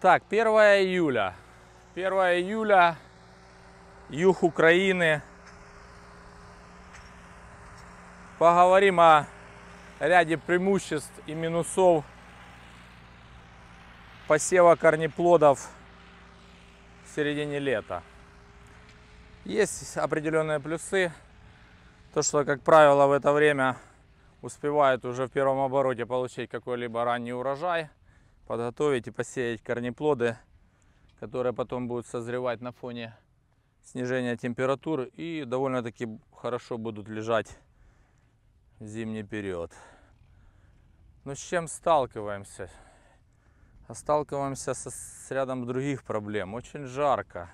Так, 1 июля. 1 июля, юг Украины. Поговорим о ряде преимуществ и минусов посева корнеплодов в середине лета. Есть определенные плюсы. То, что, как правило, в это время успевают уже в первом обороте получить какой-либо ранний урожай, подготовить и посеять корнеплоды, которые потом будут созревать на фоне снижения температуры и довольно-таки хорошо будут лежать в зимний период. Но с чем сталкиваемся? А сталкиваемся со, с рядом других проблем. Очень жарко.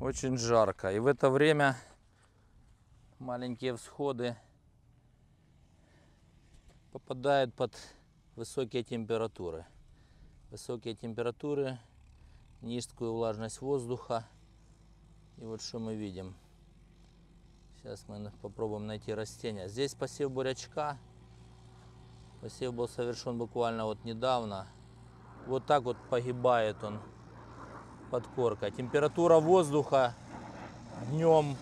Очень жарко. И в это время маленькие всходы попадают под высокие температуры. Высокие температуры, низкую влажность воздуха. И вот что мы видим. Сейчас мы попробуем найти растения. Здесь посев бурячка. Посев был совершен буквально вот недавно. Вот так вот погибает он подкорка. Температура воздуха днем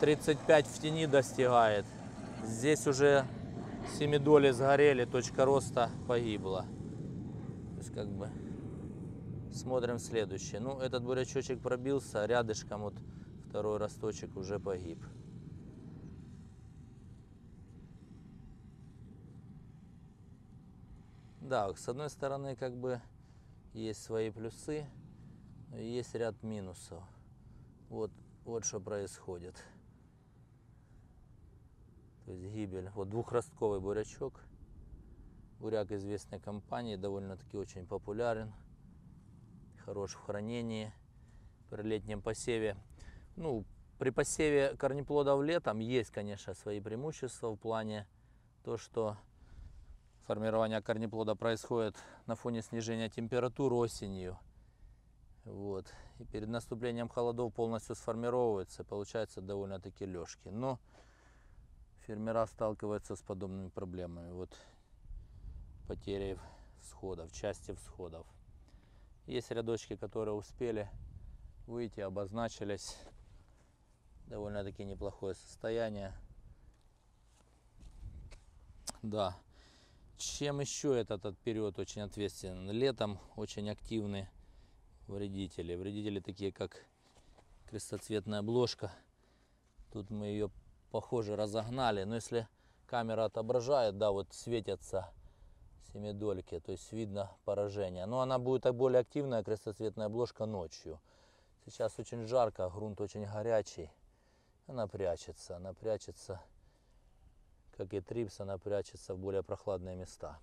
35 в тени достигает. Здесь уже семидоли сгорели, точка роста погибла. То есть как бы смотрим следующее. Ну, этот бурячочек пробился, рядышком вот второй росточек уже погиб. Да, с одной стороны, как бы есть свои плюсы, но есть ряд минусов. Вот, вот что происходит. То есть гибель. Вот двухростковый бурячок. Буряк известной компании, довольно-таки очень популярен. Хорош в хранении при летнем посеве. Ну, при посеве корнеплодов летом есть, конечно, свои преимущества в плане то, что формирование корнеплода происходит на фоне снижения температур осенью. Вот. И перед наступлением холодов полностью сформировывается, получается довольно-таки лёжки. Но фермера сталкиваются с подобными проблемами. Вот потери всходов, части всходов. Есть рядочки, которые успели выйти, обозначились. Довольно-таки неплохое состояние. Да. Чем еще этот, этот период очень ответственен? Летом очень активны вредители. Вредители такие, как крестоцветная обложка. Тут мы ее, похоже, разогнали. Но если камера отображает, да, вот светятся семидольки, то есть видно поражение. Но она будет более активная, крестоцветная обложка ночью. Сейчас очень жарко, грунт очень горячий. Она прячется, она прячется как и трипс, она прячется в более прохладные места.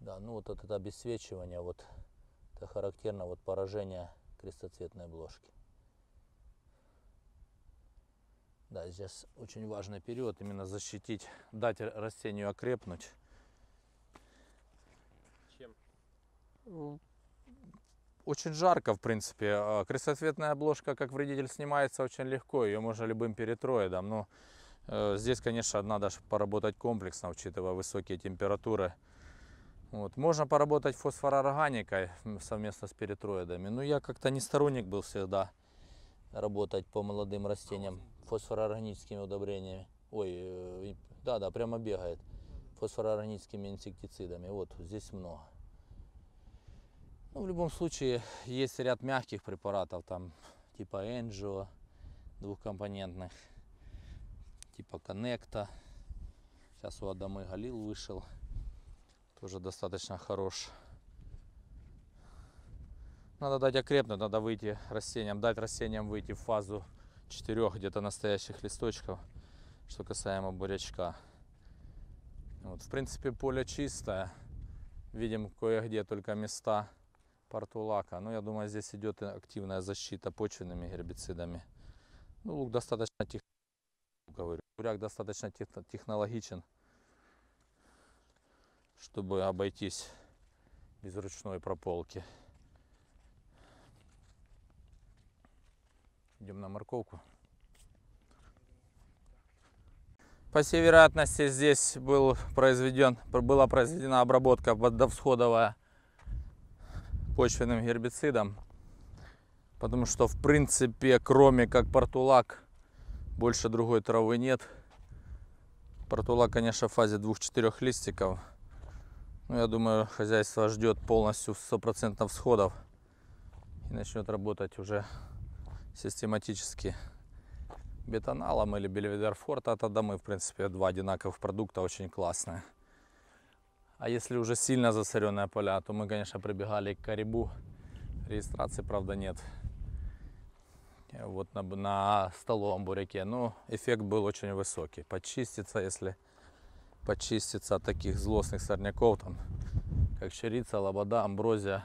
Да, ну вот это обесцвечивание, вот это характерно вот поражение крестоцветной обложки. Да, здесь очень важный период, именно защитить, дать растению окрепнуть. Чем? Очень жарко, в принципе. А Крестоцветная обложка, как вредитель, снимается очень легко. Ее можно любым перитроидом. Но Э, здесь, конечно, надо поработать комплексно, учитывая высокие температуры. Вот. Можно поработать фосфорорганикой совместно с перитроидами. Но я как-то не сторонник был всегда работать по молодым растениям фосфорорганическими удобрениями. Ой, э, да, да, прямо бегает. Фосфорорганическими инсектицидами. Вот, здесь много. Ну, в любом случае, есть ряд мягких препаратов, там, типа Энджио, двухкомпонентных типа коннекта. Сейчас у Адамы Галил вышел. Тоже достаточно хорош. Надо дать окрепнуть, надо выйти растениям, дать растениям выйти в фазу четырех где-то настоящих листочков, что касаемо бурячка. Вот, в принципе, поле чистое. Видим кое-где только места портулака. Но я думаю, здесь идет активная защита почвенными гербицидами. Ну, лук достаточно тихо говорю. Буряк достаточно технологичен, чтобы обойтись без ручной прополки. Идем на морковку. По всей вероятности здесь был произведен, была произведена обработка водовсходовая беспочвенным гербицидом. Потому что, в принципе, кроме как портулак, больше другой травы нет. Портулак, конечно, в фазе 2-4 листиков. Но я думаю, хозяйство ждет полностью 100% всходов и начнет работать уже систематически бетоналом или бельведер-форта. Тогда мы, в принципе, два одинаковых продукта очень классные. А если уже сильно засоренные поля, то мы, конечно, прибегали к карибу. Регистрации, правда, нет. Вот на, на столовом буряке. Но эффект был очень высокий. Почиститься, если почиститься от таких злостных сорняков, там, как щерица, лобода, амброзия,